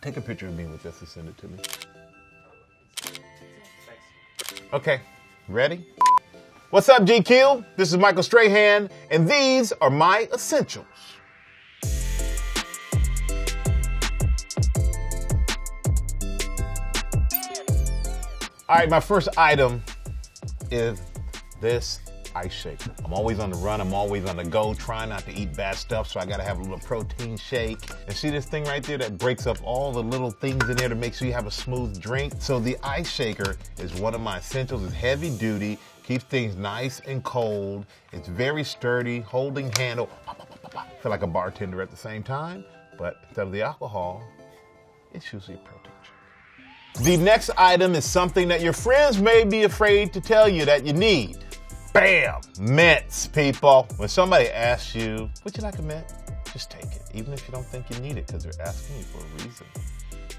Take a picture of me with this and send it to me. Okay, ready? What's up, GQ? This is Michael Strahan, and these are my essentials. All right, my first item is this ice. I'm always on the run, I'm always on the go, trying not to eat bad stuff, so I gotta have a little protein shake. And see this thing right there that breaks up all the little things in there to make sure you have a smooth drink? So the ice shaker is one of my essentials. It's heavy duty, keeps things nice and cold. It's very sturdy, holding handle. Feel like a bartender at the same time, but instead of the alcohol, it's usually a protein shake. The next item is something that your friends may be afraid to tell you that you need. Bam! Mints, people. When somebody asks you, would you like a mint? Just take it, even if you don't think you need it, because they're asking you for a reason.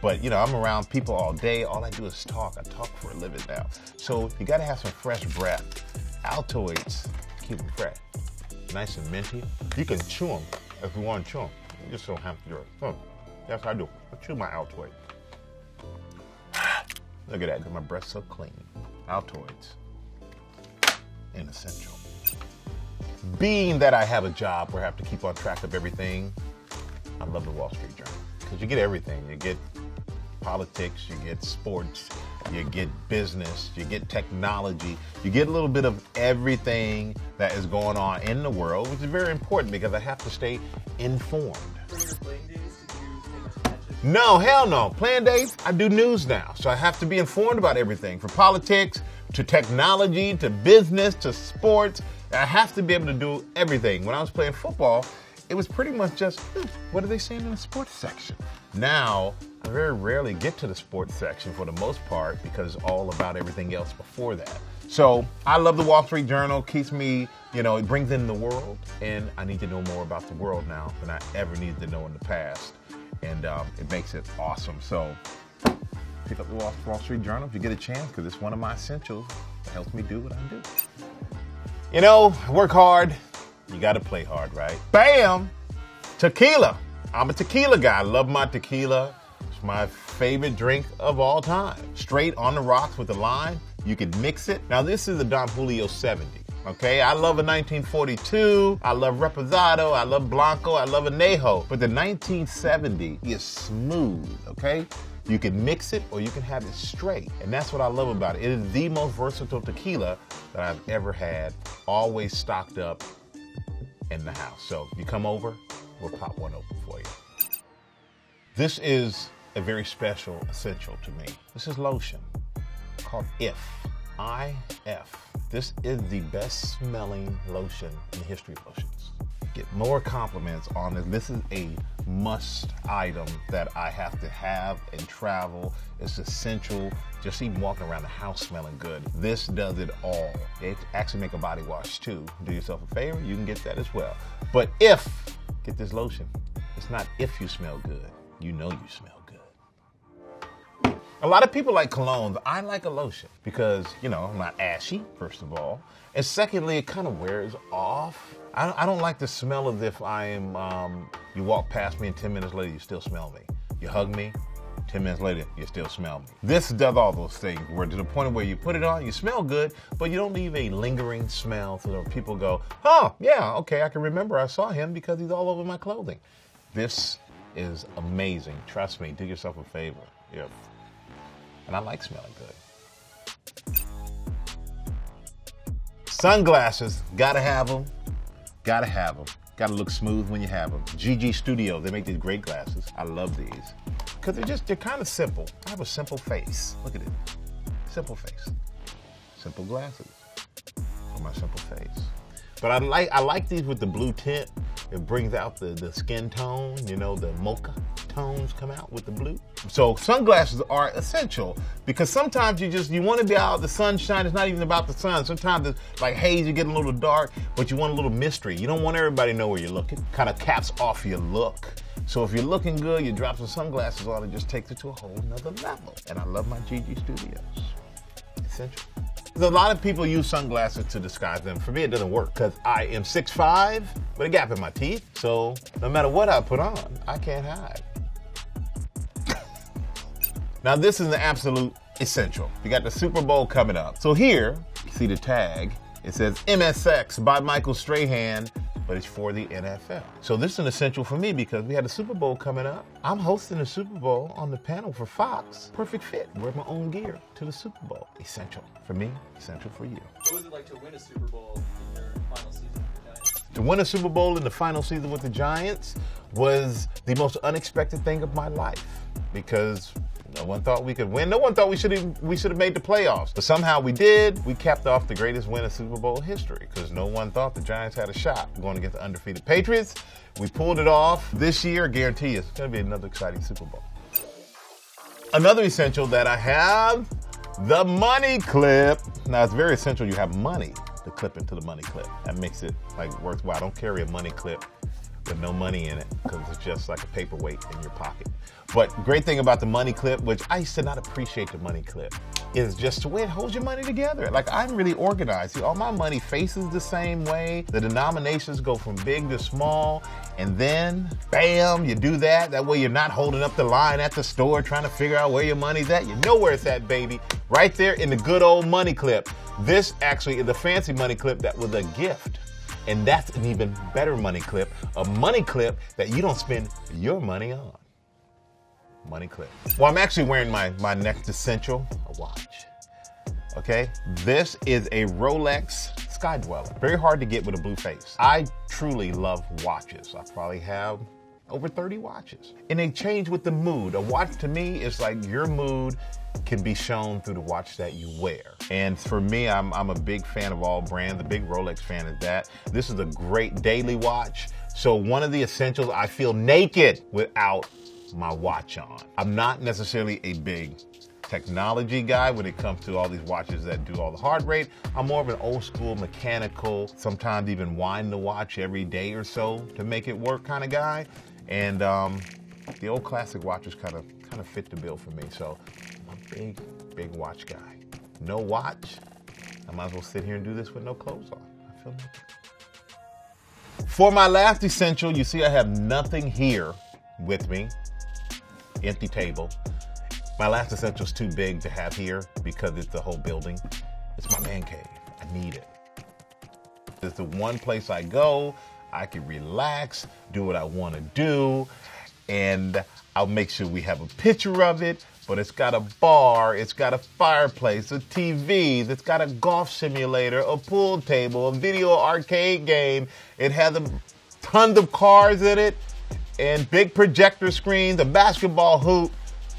But you know, I'm around people all day. All I do is talk. I talk for a living now. So you gotta have some fresh breath. Altoids keep them fresh. Nice and minty. You can chew them if you want to chew them. You just don't have to do it. Oh, yes, I do. I chew my Altoid. Look at that, my breath's so clean. Altoids. Inessential. Being that I have a job where I have to keep on track of everything, I love the Wall Street Journal. Because you get everything. You get politics, you get sports, you get business, you get technology, you get a little bit of everything that is going on in the world, which is very important because I have to stay informed. No, hell no. Plan days, I do news now. So I have to be informed about everything from politics to technology to business to sports. I have to be able to do everything. When I was playing football, it was pretty much just hmm, what are they saying in the sports section? Now, I very rarely get to the sports section for the most part because it's all about everything else before that. So I love the Wall Street Journal, keeps me, you know, it brings in the world, and I need to know more about the world now than I ever needed to know in the past. And um, it makes it awesome. So pick up the Wall, Street Journal if you get a chance because it's one of my essentials that helps me do what I do. You know, work hard, you got to play hard, right? Bam! Tequila. I'm a tequila guy. I love my tequila. It's my favorite drink of all time. Straight on the rocks with the lime. You can mix it. Now, this is the Don Julio 70. Okay, I love a 1942. I love Reposado. I love Blanco. I love Añejo. But the 1970 is smooth. Okay, you can mix it or you can have it straight. And that's what I love about it. It is the most versatile tequila that I've ever had. Always stocked up in the house. So if you come over, we'll pop one open for you. This is a very special essential to me. This is lotion called IF. IF. This is the best smelling lotion in the history of lotions. Get more compliments on this. This is a must item that I have to have and travel. It's essential. Just even walking around the house smelling good. This does it all. They actually make a body wash too. Do yourself a favor, you can get that as well. But if, get this lotion, it's not if you smell good, you know you smell. A lot of people like colognes. I like a lotion because, you know, I'm not ashy, first of all. And secondly, it kind of wears off. I, I don't like the smell of if I am, um, you walk past me and 10 minutes later, you still smell me. You hug me, 10 minutes later, you still smell me. This does all those things where to the point where you put it on, you smell good, but you don't leave a lingering smell so that people go, oh, yeah, okay, I can remember I saw him because he's all over my clothing. This is amazing. Trust me, do yourself a favor. Yeah. And I like smelling good. Sunglasses, gotta have them. Gotta have them. Gotta look smooth when you have them. GG Studio, they make these great glasses. I love these. Because they're just, they're kind of simple. I have a simple face. Look at it. Simple face. Simple glasses for my simple face. But I like I like these with the blue tint. It brings out the, the skin tone, you know, the mocha tones come out with the blue. So sunglasses are essential because sometimes you just you want to be out the sunshine. It's not even about the sun. Sometimes it's like haze, you get a little dark, but you want a little mystery. You don't want everybody to know where you're looking. Kind of caps off your look. So if you're looking good, you drop some sunglasses on, it just takes it to a whole nother level. And I love my GG Studios. Essential. A lot of people use sunglasses to disguise them. For me, it doesn't work because I am 6'5", with a gap in my teeth. So no matter what I put on, I can't hide. Now, this is an absolute essential. You got the Super Bowl coming up. So here, see the tag. It says MSX by Michael Strahan, but it's for the NFL. So this is an essential for me because we had the Super Bowl coming up. I'm hosting the Super Bowl on the panel for Fox. Perfect fit. Wear my own gear to the Super Bowl. Essential for me, essential for you. What was it like to win a Super Bowl in your final season with the Giants? To win a Super Bowl in the final season with the Giants was the most unexpected thing of my life because no one thought we could win. No one thought we should have we should have made the playoffs. But somehow we did. We capped off the greatest win of Super Bowl history because no one thought the Giants had a shot going against the undefeated Patriots. We pulled it off. This year, guarantee you, it's going to be another exciting Super Bowl. Another essential that I have, the money clip. Now it's very essential you have money to clip into the money clip. That makes it like worthwhile. I don't carry a money clip with no money in it because it's just like a paperweight in your pocket. But great thing about the money clip, which I used to not appreciate the money clip, is just the way it holds your money together. Like I'm really organized. See, all my money faces the same way. The denominations go from big to small, and then bam, you do that. That way you're not holding up the line at the store trying to figure out where your money's at. You know where it's at, baby. Right there in the good old money clip. This actually is the fancy money clip that was a gift. And that's an even better money clip, a money clip that you don't spend your money on. Money clip. Well, I'm actually wearing my, my next essential, a watch. Okay? This is a Rolex Skydweller. Very hard to get with a blue face. I truly love watches. I probably have over 30 watches. And they change with the mood. A watch to me is like your mood can be shown through the watch that you wear. And for me, I'm, I'm a big fan of all brands. A big Rolex fan is that. This is a great daily watch. So one of the essentials, I feel naked without my watch on. I'm not necessarily a big technology guy when it comes to all these watches that do all the heart rate. I'm more of an old school mechanical, sometimes even wind the watch every day or so to make it work kind of guy. And um, the old classic watches kind of kind of fit the bill for me. So I'm a big, big watch guy. No watch, I might as well sit here and do this with no clothes on. I feel naked. For my last essential, you see I have nothing here with me. Empty table. My last essential is too big to have here because it's the whole building. It's my man cave. I need it. It's the one place I go. I can relax, do what I want to do, and I'll make sure we have a picture of it. But it's got a bar, it's got a fireplace, a TV, it's got a golf simulator, a pool table, a video arcade game. It has a tons of cars in it, and big projector screens, a basketball hoop.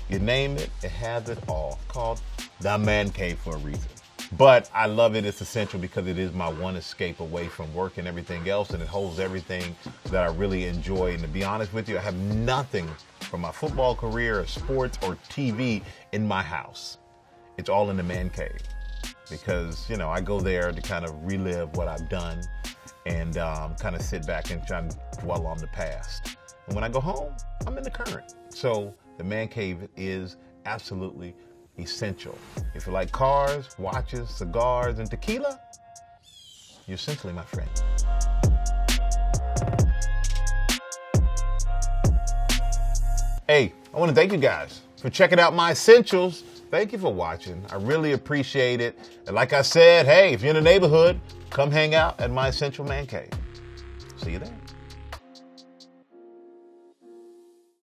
You name it, it has it all. Called the man cave for a reason. But I love it. It's essential because it is my one escape away from work and everything else, and it holds everything that I really enjoy. And to be honest with you, I have nothing from my football career, or sports, or TV in my house. It's all in the man cave because you know I go there to kind of relive what I've done and um, kind of sit back and try and dwell on the past. And when I go home, I'm in the current. So the man cave is absolutely essential. If you like cars, watches, cigars, and tequila, you're essentially my friend. Hey, I want to thank you guys for checking out my essentials. Thank you for watching. I really appreciate it. And like I said, hey, if you're in the neighborhood, come hang out at my Essential Man Cave. See you there.